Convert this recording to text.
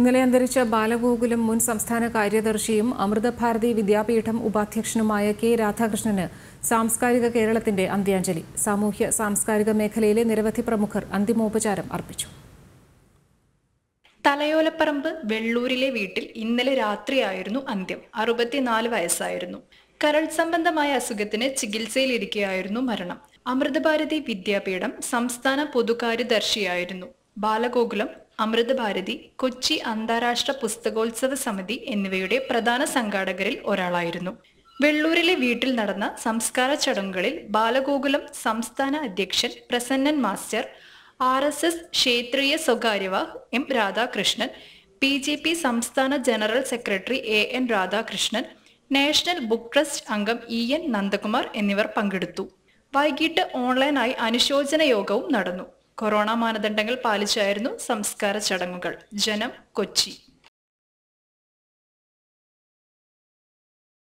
ഇന്നലെ അന്തരിച്ച ബാലഗോകുലം മുൻ സംസ്ഥാന കാര്യദർശിയും അമൃതഭാരതി വിദ്യാപീഠം ഉപാധ്യക്ഷനുമായ കെ രാധാകൃഷ്ണന് സാംസ്കാരിക കേരളത്തിന്റെ അന്ത്യാഞ്ജലി. സാമൂഹ്യ സാംസ്കാരിക മേഖലയിലെ നിരവധി പ്രമുഖർ അന്തിമോപചാരം അർപ്പിച്ചു. തലയോലപ്പറമ്പ് വെള്ളൂരിലെ വീട്ടിൽ ഇന്നലെ രാത്രിയായിരുന്നു അന്ത്യം. അറുപത്തിനാല് വയസ്സായിരുന്നു. കരൾ സംബന്ധമായ അസുഖത്തിന് ചികിത്സയിലിരിക്കെയായിരുന്നു മരണം. അമൃതഭാരതി വിദ്യാപീഠം സംസ്ഥാന പൊതുകാര്യദർശിയായിരുന്നു. ബാലഗോകുലം അമൃതഭാരതി കൊച്ചി അന്താരാഷ്ട്ര പുസ്തകോത്സവ സമിതി എന്നിവയുടെ പ്രധാന സംഘാടകരിൽ ഒരാളായിരുന്നു. വെള്ളൂരിലെ വീട്ടിൽ നടന്ന സംസ്കാര ചടങ്ങുകളിൽ ബാലഗോകുലം സംസ്ഥാന അധ്യക്ഷൻ Prasannan master R S S ക്ഷേത്രീയ സ്വകാര്യവാഹ് M Radhakrishnan B J P സംസ്ഥാന general secretary A N Radhakrishnan national book trust അംഗം ഇ എൻ നന്ദകുമാർ എന്നിവർ പങ്കെടുത്തു. വൈകിട്ട് ഓൺലൈനായി അനുശോചന യോഗവും നടന്നു. കൊറോണ മാനദണ്ഡങ്ങൾ പാലിച്ചായിരുന്നു സംസ്കാര ചടങ്ങുകൾ. ജനം കൊച്ചി.